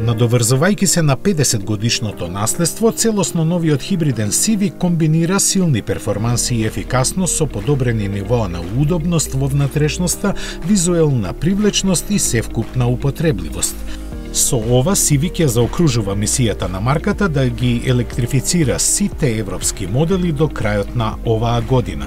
Надоврзувајќи се на 50 годишното наследство, целосно новиот хибриден Civic комбинира силни перформанси и ефикасност со подобрени нивоа на удобност во внатрешноста, визуелна привлечност и севкупна употребливост. Со ова Civic ја заокружува мисијата на марката да ги електрифицира сите европски модели до крајот на оваа година.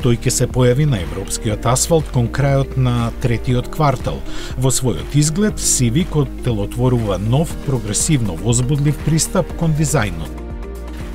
Тој ќе се појави на европскиот асфалт кон крајот на третиот квартал. Во својот изглед, Civic телотворува нов, прогресивно возбудлив пристап кон дизајнот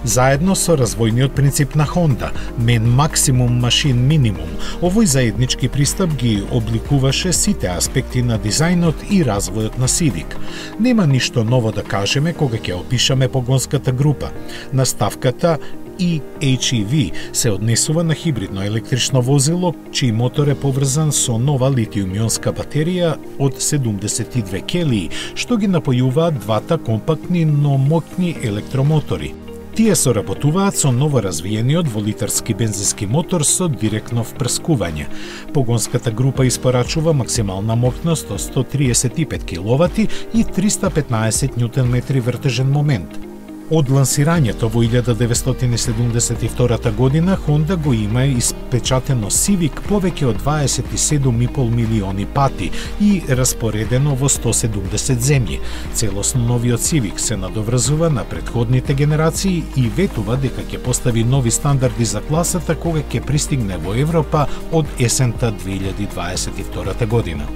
заедно со развојниот принцип на Honda, мен максимум машин минимум. Овој заеднички пристап ги обликуваше сите аспекти на дизајнот и развојот на Civic. Нема ништо ново да кажеме кога ќе опишаме погонската група. Наставката и HEV се однесува на хибридно електрично возило, чиј мотор е поврзан со нова литиумионска батерија од 72 келии, што ги напојуваат двата компактни, но моќни електромотори. Тие соработуваат со ново развиениот бензински мотор со директно впрскување. Погонската група испорачува максимална мокност од 135 киловати и 315 Нм вртежен момент. Од лансирањето во 1972 година Honda го има испечатено Civic повеќе од 27,5 милиони пати и распоредено во 170 земји. Целосно новиот Civic се надоврзува на предходните генерации и ветува дека ќе постави нови стандарди за класата кога ќе пристигне во Европа од есента 2022 година.